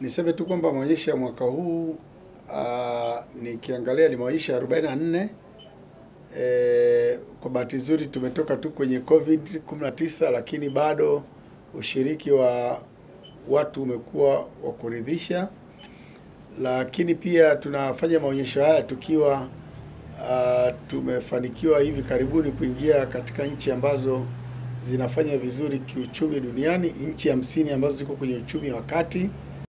Niseme tu kwamba maonyesho ya mwaka huu uh, nikiangalia ni maonyesho ya 44. E, kwa bahati nzuri tumetoka tu kwenye COVID 19, lakini bado ushiriki wa watu umekuwa wa kuridhisha, lakini pia tunafanya maonyesho haya tukiwa uh, tumefanikiwa hivi karibuni kuingia katika nchi ambazo zinafanya vizuri kiuchumi duniani, nchi hamsini ambazo ziko kwenye uchumi wa kati.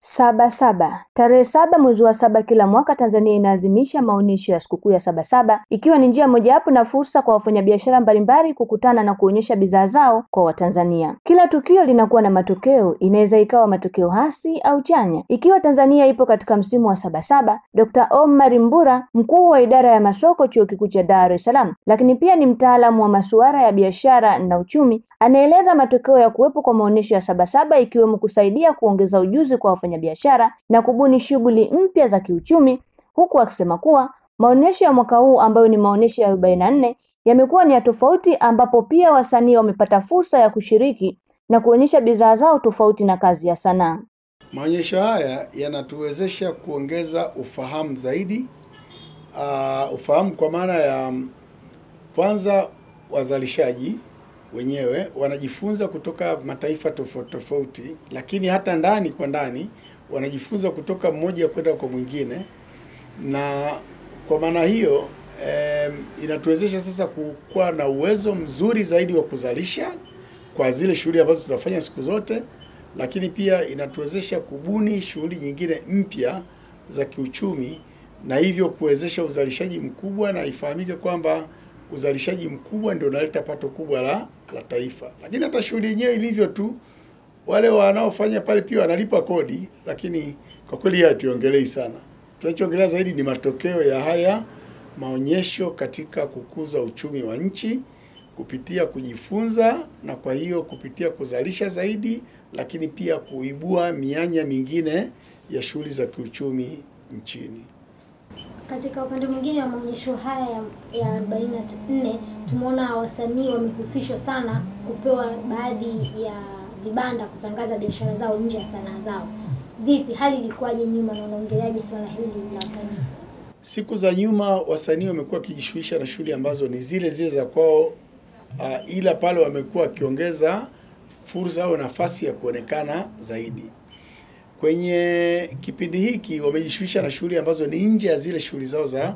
Sabasaba. Tarehe saba mwezi wa saba kila mwaka Tanzania inaadhimisha maonyesho ya sikukuu ya Sabasaba ikiwa ni njia mojawapo na fursa kwa wafanyabiashara mbalimbali kukutana na kuonyesha bidhaa zao kwa Watanzania. Kila tukio linakuwa na matokeo, inaweza ikawa matokeo hasi au chanya. Ikiwa Tanzania ipo katika msimu wa Sabasaba, Dr. Omar Mbura, mkuu wa idara ya masoko Chuo Kikuu cha Dar es Salaam, lakini pia ni mtaalamu wa masuala ya biashara na uchumi, anaeleza matokeo ya kuwepo kwa maonyesho ya Sabasaba ikiwemo kusaidia kuongeza ujuzi kwa wafanyabiashara na kubuni shughuli mpya za kiuchumi, huku akisema kuwa maonyesho ya mwaka huu ambayo ni maonyesho ya 44 yamekuwa ni ya tofauti, ambapo pia wasanii wamepata fursa ya kushiriki na kuonyesha bidhaa zao tofauti na kazi ya sanaa. Maonyesho haya yanatuwezesha kuongeza ufahamu zaidi. Uh, ufahamu kwa maana ya kwanza, wazalishaji wenyewe wanajifunza kutoka mataifa tofauti tofauti, lakini hata ndani kwa ndani wanajifunza kutoka mmoja kwenda kwa mwingine, na kwa maana hiyo eh, inatuwezesha sasa kuwa na uwezo mzuri zaidi wa kuzalisha kwa zile shughuli ambazo tunafanya siku zote, lakini pia inatuwezesha kubuni shughuli nyingine mpya za kiuchumi, na hivyo kuwezesha uzalishaji mkubwa, na ifahamike kwamba uzalishaji mkubwa ndio unaleta pato kubwa la la taifa. Lakini hata shughuli yenyewe ilivyo tu, wale wanaofanya pale pia wanalipa kodi, lakini kwa kweli hatuongelei sana. Tunachoongelea zaidi ni matokeo ya haya maonyesho katika kukuza uchumi wa nchi kupitia kujifunza, na kwa hiyo kupitia kuzalisha zaidi, lakini pia kuibua mianya mingine ya shughuli za kiuchumi nchini. Katika upande mwingine wa maonyesho haya ya 44 tumeona wasanii wamehusishwa sana kupewa baadhi ya vibanda kutangaza biashara zao nje ya sanaa zao. Vipi, hali ilikuwaje nyuma na unaongeleaje swala hili la wasanii? Siku za nyuma wasanii wamekuwa wakijishughulisha na shughuli ambazo ni zile zile za kwao, uh, ila pale wamekuwa wakiongeza fursa au nafasi ya kuonekana zaidi. Kwenye kipindi hiki wamejishughulisha na shughuli ambazo ni nje ya zile shughuli zao za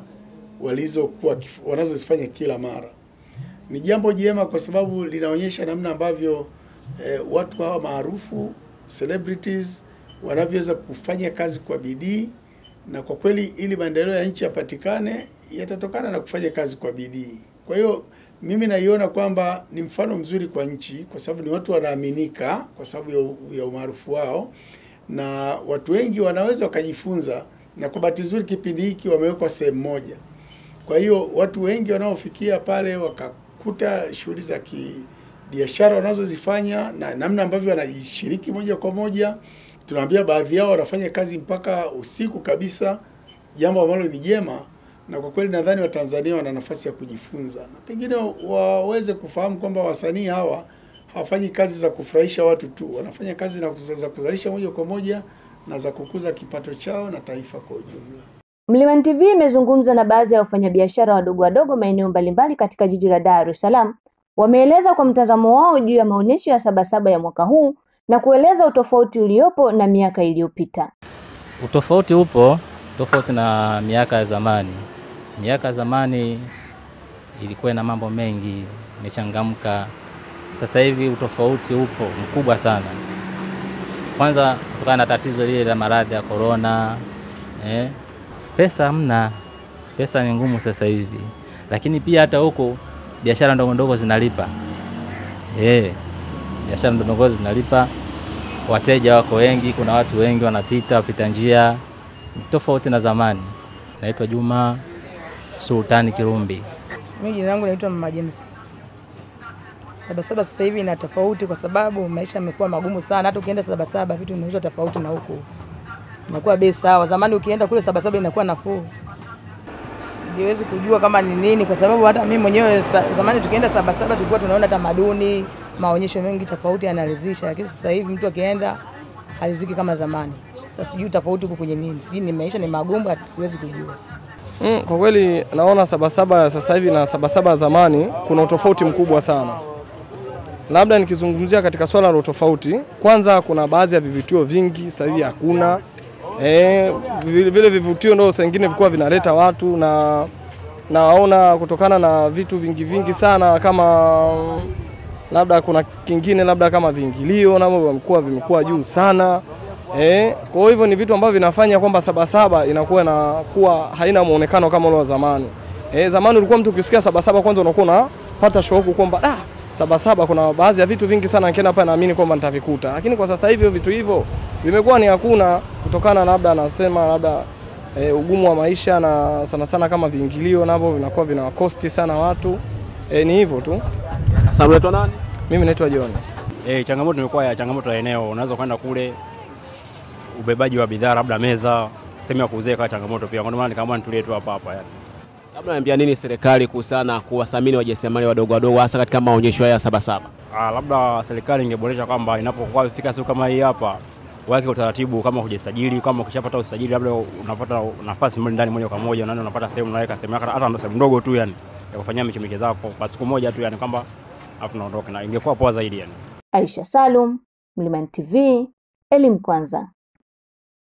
walizokuwa wanazozifanya kila mara. Ni jambo jema kwa sababu linaonyesha namna ambavyo eh, watu hawa maarufu celebrities wanavyoweza kufanya kazi kwa bidii, na kwa kweli ili maendeleo ya nchi yapatikane yatatokana na kufanya kazi kwa bidii. Kwa hiyo mimi naiona kwamba ni mfano mzuri kwa nchi, kwa sababu ni watu wanaaminika kwa sababu ya, ya umaarufu wao na watu wengi wanaweza wakajifunza, na kwa bahati nzuri kipindi hiki wamewekwa sehemu moja. Kwa hiyo watu wengi wanaofikia pale wakakuta shughuli za kibiashara wanazozifanya na namna ambavyo wanajishiriki moja kwa moja. Tunaambia baadhi yao wanafanya kazi mpaka usiku kabisa, jambo ambalo ni jema, na kwa kweli nadhani Watanzania wana nafasi ya kujifunza na pengine waweze kufahamu kwamba wasanii hawa hawafanyi kazi za kufurahisha watu tu, wanafanya kazi na za kuzalisha moja kwa moja na za kukuza kipato chao na taifa kwa ujumla. Mlimani TV imezungumza na baadhi ya wafanyabiashara wadogo wadogo maeneo mbalimbali katika jiji la Dar es Salaam. Wameeleza kwa mtazamo wao juu ya maonyesho ya Sabasaba ya mwaka huu na kueleza utofauti uliopo na miaka iliyopita. Utofauti upo tofauti na miaka ya zamani. Miaka ya zamani ilikuwa na mambo mengi, imechangamka sasa hivi utofauti upo mkubwa sana. Kwanza kutokana na tatizo lile la maradhi ya korona, eh, pesa hamna, pesa ni ngumu sasa hivi, lakini pia hata huko biashara ndogo ndogo zinalipa eh, biashara ndogo ndogo zinalipa, wateja wako wengi, kuna watu wengi wanapita, wapita njia, ni tofauti na zamani. Naitwa Juma Sultani Kirumbi. Mimi jina langu naitwa Mama James. Sabasaba sasa hivi ina tofauti kwa sababu maisha yamekuwa magumu sana. Hata ukienda Sabasaba vitu vinauzwa tofauti na huku, inakuwa bei sawa. Zamani ukienda kule Sabasaba inakuwa nafuu. Siwezi kujua kama ni nini, kwa sababu hata mimi mwenyewe zamani tukienda Sabasaba tulikuwa tunaona tamaduni, maonyesho mengi tofauti yanaridhisha, lakini sasa hivi mtu akienda haliziki kama zamani. Sasa sijui tofauti huko kwenye nini, sijui ni maisha ni magumu, siwezi kujua. Mm, kwa kweli naona Sabasaba saba sasa hivi na Sabasaba zamani kuna utofauti mkubwa sana. Labda nikizungumzia katika swala la utofauti, kwanza kuna baadhi ya vivutio vingi sasa hivi hakuna. E, vile vivutio ndio saa ingine vilikuwa vinaleta watu na naona kutokana na vitu vingi vingi sana kama labda kuna kingine labda kama viingilio navyo vimekuwa vimekuwa juu sana. Eh, kwa hivyo ni vitu ambavyo vinafanya kwamba Sabasaba inakuwa inakuwa haina muonekano kama ule wa zamani. Eh, zamani ulikuwa mtu ukisikia Sabasaba kwanza unakuwa unapata shauku kwamba ah, Sabasaba kuna baadhi ya vitu vingi sana nikienda hapa naamini kwamba nitavikuta. Lakini kwa sasa hivi vitu hivyo vimekuwa ni hakuna kutokana labda nasema labda e, ugumu wa maisha na sana sana kama viingilio navyo vinakuwa vinawakosti sana watu. E, ni hivyo tu. Sasa unaitwa nani? Mimi naitwa John. Eh, changamoto imekuwa ya changamoto ya eneo, unaweza kwenda kule ubebaji wa bidhaa labda meza, sehemu ya kuuzia kwa changamoto pia. Kwa maana nikaamua nitulie tu hapa hapa yani. Labda naambia nini serikali kuhusiana na kuwathamini wajasiriamali wadogo wadogo hasa katika maonyesho haya ya Sabasaba? Ah, labda serikali ingeboresha kwamba inapokuwa ifika siku kama hii hapa wake utaratibu kama hujasajili, kama ukishapata usajili labda unapata nafasi mbali ndani moja kwa moja, unaenda unapata sehemu unaweka sehemu yako hata sehemu ndogo tu yani ya kufanyia michemiche zako kwa siku moja tu yani kwamba afu naondoka na ingekuwa poa zaidi yani. Aisha Salum, Mlimani TV, elimu kwanza.